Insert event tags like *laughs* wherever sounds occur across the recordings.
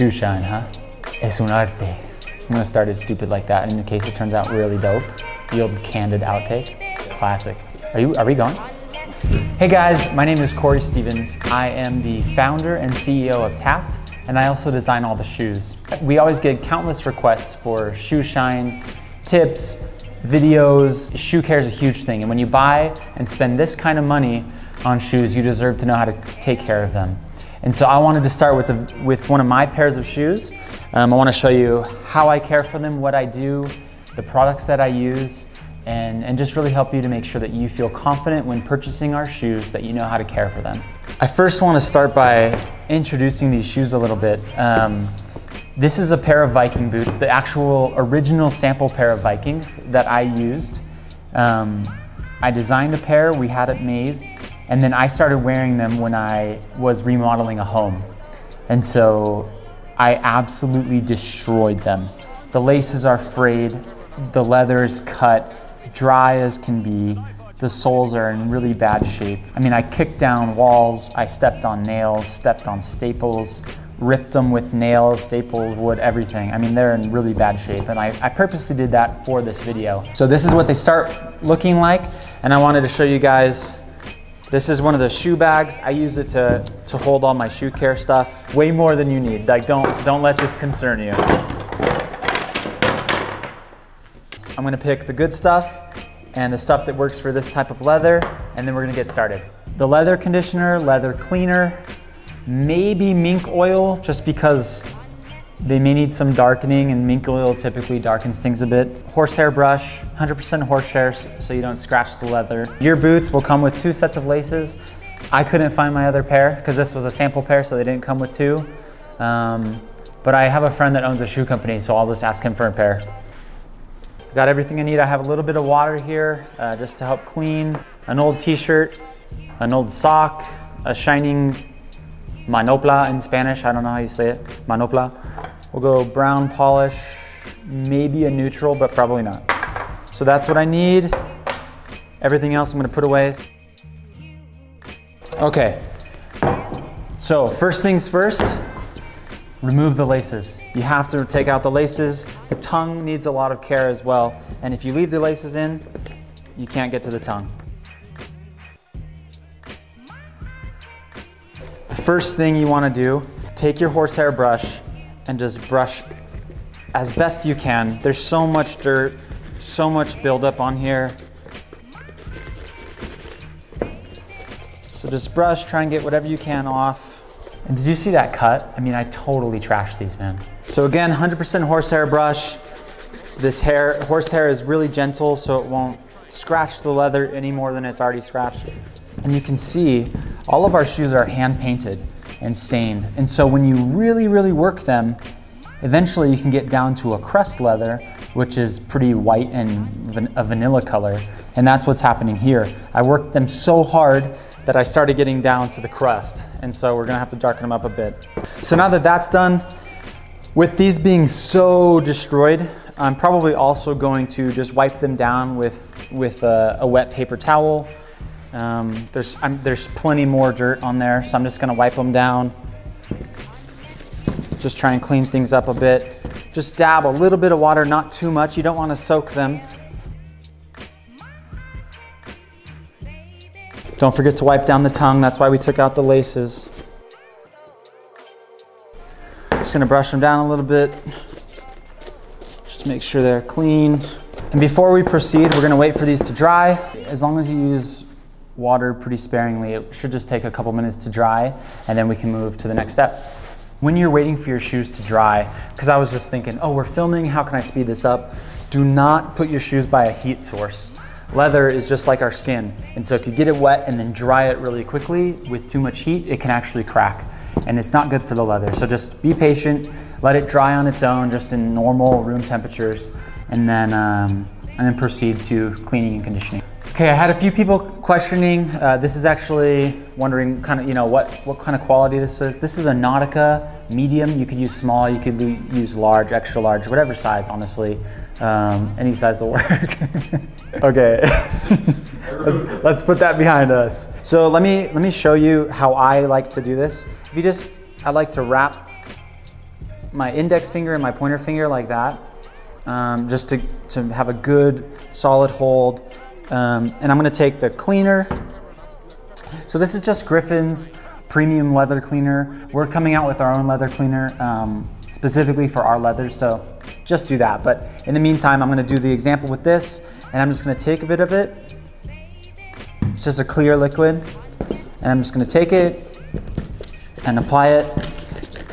Shoe shine, huh? Es un arte. I'm gonna start it stupid like that in case it turns out really dope. The old candid outtake. Classic. Are you, are we going? Hey guys, my name is Corey Stevens. I am the founder and CEO of Taft, and I also design all the shoes. We always get countless requests for shoe shine, tips, videos. Shoe care is a huge thing, and when you buy and spend this kind of money on shoes, you deserve to know how to take care of them. And so I wanted to start with, the, with one of my pairs of shoes. Um, I wanna show you how I care for them, what I do, the products that I use, and, and just really help you to make sure that you feel confident when purchasing our shoes, that you know how to care for them. I first wanna start by introducing these shoes a little bit. Um, this is a pair of Viking boots, the actual original sample pair of Vikings that I used. Um, I designed a pair, we had it made, and then I started wearing them when I was remodeling a home. And so I absolutely destroyed them. The laces are frayed, the leather is cut, dry as can be. The soles are in really bad shape. I mean, I kicked down walls, I stepped on nails, stepped on staples, ripped them with nails, staples, wood, everything. I mean, they're in really bad shape. And I, I purposely did that for this video. So this is what they start looking like. And I wanted to show you guys this is one of the shoe bags. I use it to, to hold all my shoe care stuff. Way more than you need. Like don't, don't let this concern you. I'm gonna pick the good stuff and the stuff that works for this type of leather, and then we're gonna get started. The leather conditioner, leather cleaner, maybe mink oil, just because they may need some darkening and mink oil typically darkens things a bit. Horsehair brush, 100% horsehair so you don't scratch the leather. Your boots will come with two sets of laces. I couldn't find my other pair because this was a sample pair so they didn't come with two. Um, but I have a friend that owns a shoe company so I'll just ask him for a pair. Got everything I need. I have a little bit of water here uh, just to help clean. An old t-shirt, an old sock, a shining manopla in Spanish. I don't know how you say it, manopla. We'll go brown polish, maybe a neutral, but probably not. So that's what I need. Everything else I'm gonna put away. Okay, so first things first, remove the laces. You have to take out the laces. The tongue needs a lot of care as well. And if you leave the laces in, you can't get to the tongue. The first thing you wanna do, take your horsehair brush and just brush as best you can. There's so much dirt, so much buildup on here. So just brush, try and get whatever you can off. And did you see that cut? I mean, I totally trashed these, man. So again, 100% horsehair brush. This hair, horsehair is really gentle, so it won't scratch the leather any more than it's already scratched. And you can see all of our shoes are hand painted and stained. And so when you really, really work them, eventually you can get down to a crust leather, which is pretty white and van a vanilla color. And that's what's happening here. I worked them so hard that I started getting down to the crust. And so we're gonna have to darken them up a bit. So now that that's done, with these being so destroyed, I'm probably also going to just wipe them down with, with a, a wet paper towel um, there's, I'm, there's plenty more dirt on there, so I'm just gonna wipe them down. Just try and clean things up a bit. Just dab a little bit of water, not too much. You don't wanna soak them. Don't forget to wipe down the tongue. That's why we took out the laces. Just gonna brush them down a little bit. Just make sure they're clean. And before we proceed, we're gonna wait for these to dry. As long as you use water pretty sparingly. It should just take a couple minutes to dry and then we can move to the next step. When you're waiting for your shoes to dry, because I was just thinking, oh, we're filming, how can I speed this up? Do not put your shoes by a heat source. Leather is just like our skin. And so if you get it wet and then dry it really quickly with too much heat, it can actually crack. And it's not good for the leather. So just be patient, let it dry on its own, just in normal room temperatures, and then, um, and then proceed to cleaning and conditioning. Okay, I had a few people questioning. Uh, this is actually wondering kind of, you know, what, what kind of quality this is. This is a Nautica medium. You could use small, you could use large, extra large, whatever size, honestly. Um, any size will *laughs* work. okay, *laughs* let's, let's put that behind us. So let me, let me show you how I like to do this. If you just, I like to wrap my index finger and my pointer finger like that, um, just to, to have a good solid hold. Um, and I'm gonna take the cleaner. So this is just Griffin's premium leather cleaner. We're coming out with our own leather cleaner um, specifically for our leathers, so just do that. But in the meantime, I'm gonna do the example with this, and I'm just gonna take a bit of it. It's just a clear liquid, and I'm just gonna take it and apply it.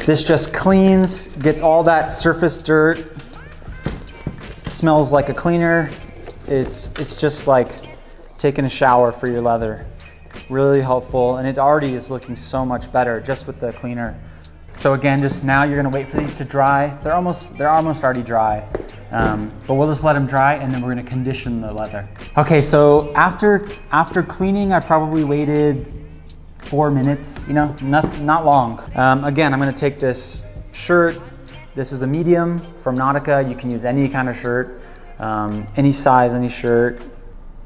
This just cleans, gets all that surface dirt. It smells like a cleaner. It's, it's just like taking a shower for your leather. Really helpful, and it already is looking so much better just with the cleaner. So again, just now you're gonna wait for these to dry. They're almost, they're almost already dry. Um, but we'll just let them dry and then we're gonna condition the leather. Okay, so after, after cleaning, I probably waited four minutes, you know, not, not long. Um, again, I'm gonna take this shirt. This is a medium from Nautica. You can use any kind of shirt, um, any size, any shirt.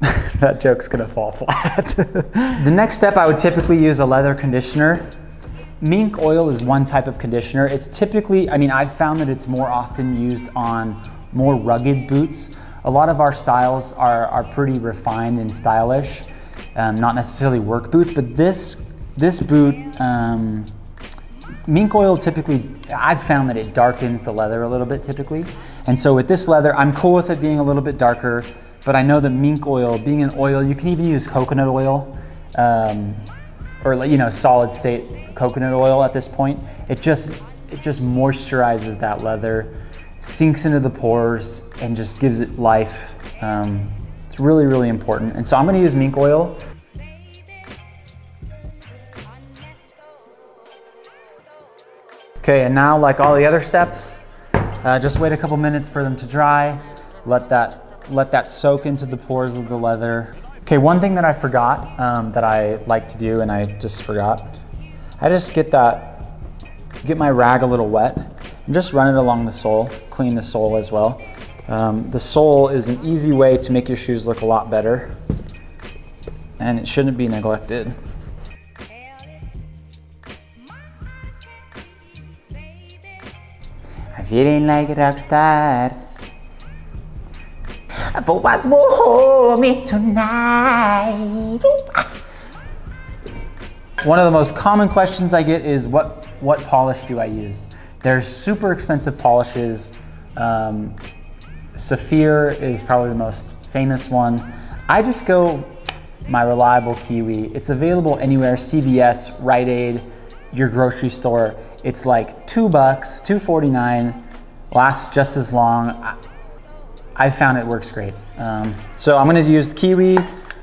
*laughs* that joke's gonna fall flat. *laughs* the next step, I would typically use a leather conditioner. Mink oil is one type of conditioner. It's typically, I mean, I've found that it's more often used on more rugged boots. A lot of our styles are, are pretty refined and stylish, um, not necessarily work boots, but this, this boot, um, mink oil typically, I've found that it darkens the leather a little bit typically. And so with this leather, I'm cool with it being a little bit darker, but I know that mink oil, being an oil, you can even use coconut oil. Um, or you know solid state coconut oil at this point. It just it just moisturizes that leather, sinks into the pores, and just gives it life. Um, it's really really important. And so I'm going to use mink oil. Okay, and now like all the other steps, uh, just wait a couple minutes for them to dry. Let that let that soak into the pores of the leather. Okay, one thing that I forgot um, that I like to do and I just forgot, I just get that, get my rag a little wet and just run it along the sole, clean the sole as well. Um, the sole is an easy way to make your shoes look a lot better and it shouldn't be neglected. I'm feeling like a rock star for what's more me tonight. One of the most common questions I get is what, what polish do I use? There's super expensive polishes. Um, Saphir is probably the most famous one. I just go my reliable Kiwi. It's available anywhere, CVS, Rite Aid, your grocery store. It's like two bucks, 249, lasts just as long. I found it works great. Um, so I'm gonna use Kiwi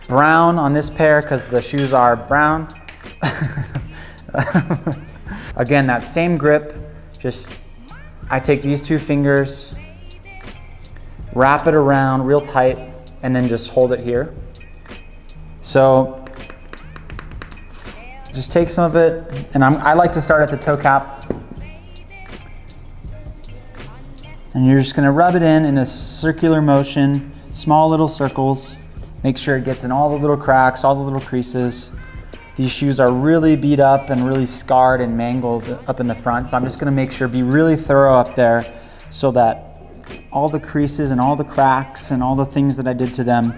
brown on this pair because the shoes are brown. *laughs* Again, that same grip, just I take these two fingers, wrap it around real tight, and then just hold it here. So just take some of it, and I'm, I like to start at the toe cap And you're just gonna rub it in in a circular motion, small little circles. Make sure it gets in all the little cracks, all the little creases. These shoes are really beat up and really scarred and mangled up in the front. So I'm just gonna make sure, be really thorough up there so that all the creases and all the cracks and all the things that I did to them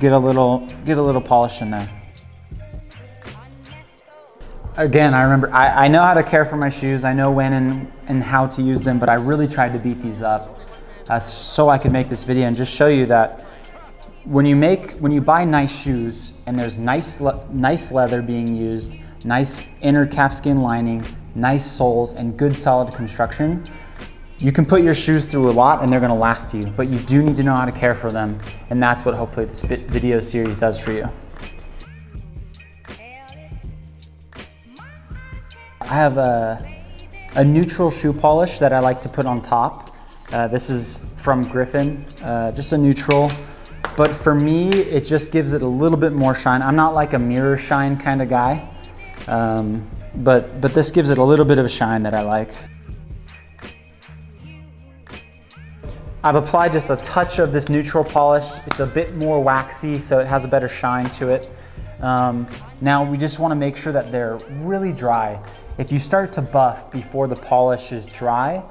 get a little, get a little polish in there. Again, I remember, I, I know how to care for my shoes. I know when and, and how to use them, but I really tried to beat these up uh, so I could make this video and just show you that when you make, when you buy nice shoes and there's nice, le nice leather being used, nice inner calfskin lining, nice soles, and good solid construction, you can put your shoes through a lot and they're gonna last you, but you do need to know how to care for them. And that's what hopefully this video series does for you. I have a, a neutral shoe polish that I like to put on top. Uh, this is from Griffin, uh, just a neutral. But for me, it just gives it a little bit more shine. I'm not like a mirror shine kind of guy, um, but, but this gives it a little bit of a shine that I like. I've applied just a touch of this neutral polish. It's a bit more waxy, so it has a better shine to it. Um, now we just wanna make sure that they're really dry. If you start to buff before the polish is dry,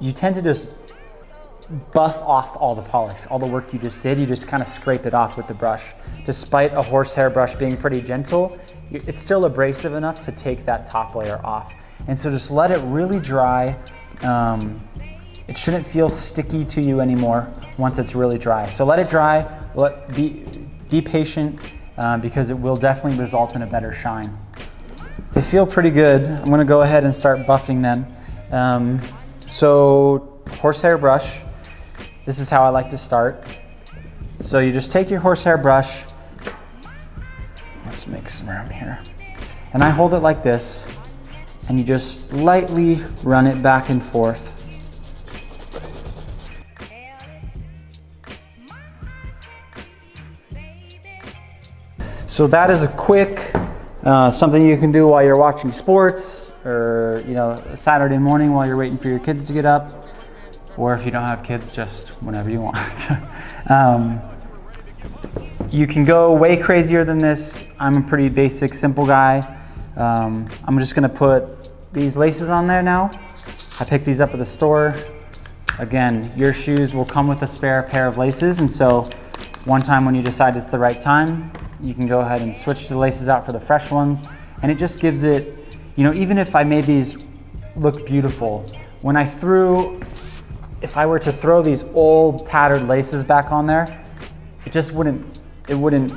you tend to just buff off all the polish, all the work you just did, you just kind of scrape it off with the brush. Despite a horsehair brush being pretty gentle, it's still abrasive enough to take that top layer off. And so just let it really dry. Um, it shouldn't feel sticky to you anymore once it's really dry. So let it dry, let, be, be patient uh, because it will definitely result in a better shine. They feel pretty good. I'm gonna go ahead and start buffing them. Um, so horsehair brush, this is how I like to start. So you just take your horsehair brush, let's make some room here. And I hold it like this, and you just lightly run it back and forth. So that is a quick, uh, something you can do while you're watching sports or, you know, Saturday morning while you're waiting for your kids to get up or if you don't have kids, just whenever you want. *laughs* um, you can go way crazier than this. I'm a pretty basic, simple guy. Um, I'm just gonna put these laces on there now. I picked these up at the store. Again, your shoes will come with a spare pair of laces, and so one time when you decide it's the right time, you can go ahead and switch the laces out for the fresh ones, and it just gives it, you know, even if I made these look beautiful, when I threw if I were to throw these old tattered laces back on there, it just wouldn't, it wouldn't,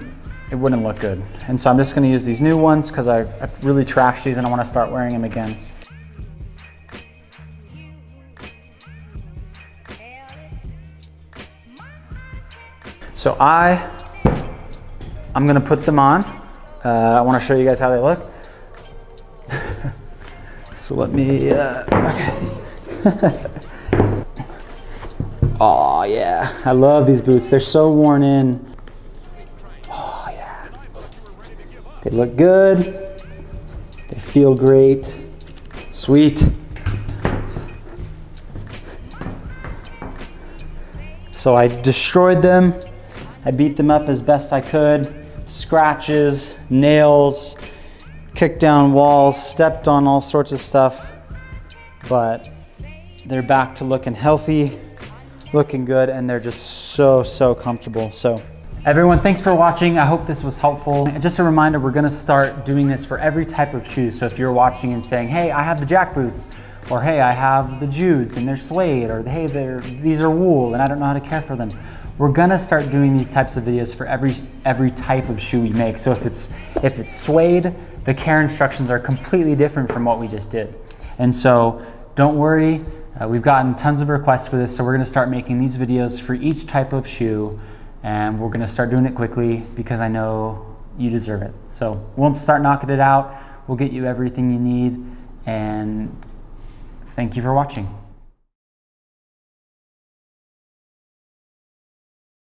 it wouldn't look good. And so I'm just gonna use these new ones because I've, I've really trashed these and I wanna start wearing them again. So I, I'm gonna put them on. Uh, I wanna show you guys how they look. *laughs* so let me, uh, okay. *laughs* Oh yeah, I love these boots. They're so worn in. Oh yeah. They look good. They feel great. Sweet. So I destroyed them. I beat them up as best I could. Scratches, nails, kicked down walls, stepped on all sorts of stuff. But they're back to looking healthy looking good and they're just so, so comfortable. So everyone, thanks for watching. I hope this was helpful. And just a reminder, we're gonna start doing this for every type of shoe. So if you're watching and saying, hey, I have the jack boots, or hey, I have the Judes and they're suede, or hey, they're, these are wool and I don't know how to care for them. We're gonna start doing these types of videos for every every type of shoe we make. So if it's if it's suede, the care instructions are completely different from what we just did. And so don't worry, uh, we've gotten tons of requests for this, so we're gonna start making these videos for each type of shoe, and we're gonna start doing it quickly because I know you deserve it. So we'll start knocking it out. We'll get you everything you need, and thank you for watching.